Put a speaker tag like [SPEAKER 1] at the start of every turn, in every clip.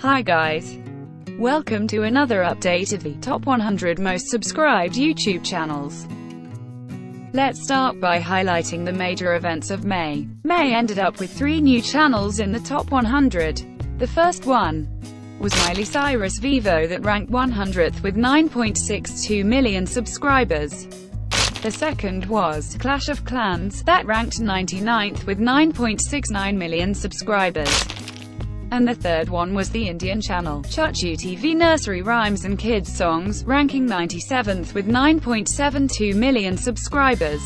[SPEAKER 1] Hi guys. Welcome to another update of the top 100 most subscribed YouTube channels. Let's start by highlighting the major events of May. May ended up with three new channels in the top 100. The first one was Miley Cyrus VEVO that ranked 100th with 9.62 million subscribers. The second was Clash of Clans, that ranked 99th with 9.69 million subscribers. And the third one was the Indian channel, ChuChu TV Nursery Rhymes and Kids Songs, ranking 97th with 9.72 million subscribers.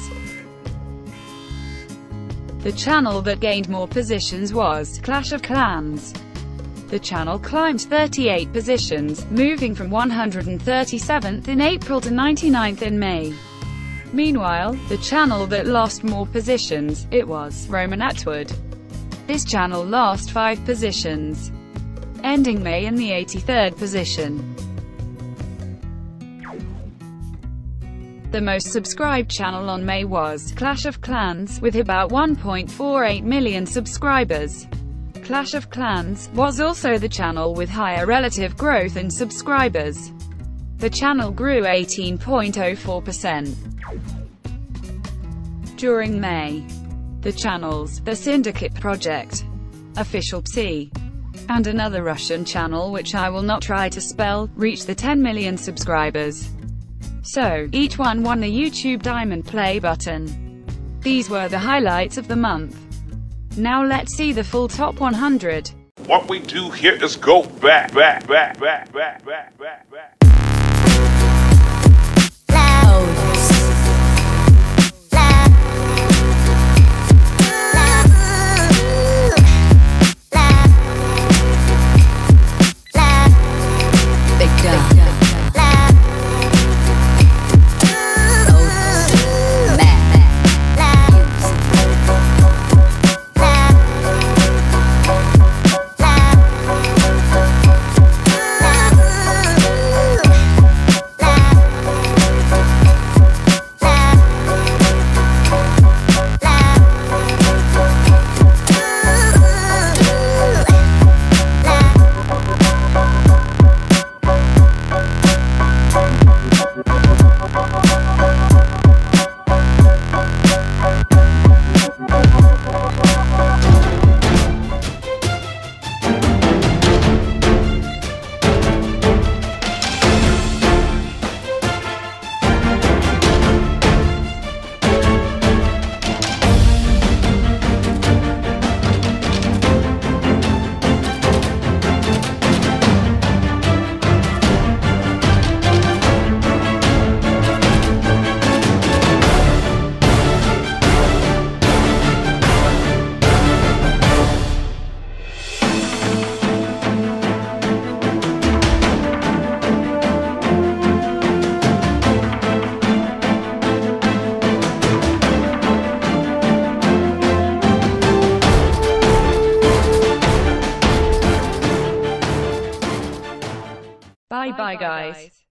[SPEAKER 1] The channel that gained more positions was Clash of Clans. The channel climbed 38 positions, moving from 137th in April to 99th in May. Meanwhile, the channel that lost more positions, it was Roman Atwood. This channel lost 5 positions, ending May in the 83rd position. The most subscribed channel on May was Clash of Clans, with about 1.48 million subscribers. Clash of Clans was also the channel with higher relative growth in subscribers. The channel grew 18.04%. During May, the channels, The Syndicate Project, Official Psy, and another Russian channel which I will not try to spell, reached the 10 million subscribers. So, each one won the YouTube Diamond Play button. These were the highlights of the month. Now let's see the full top 100.
[SPEAKER 2] What we do here is go back, back, back, back, back, back, back, back.
[SPEAKER 1] Bye bye guys.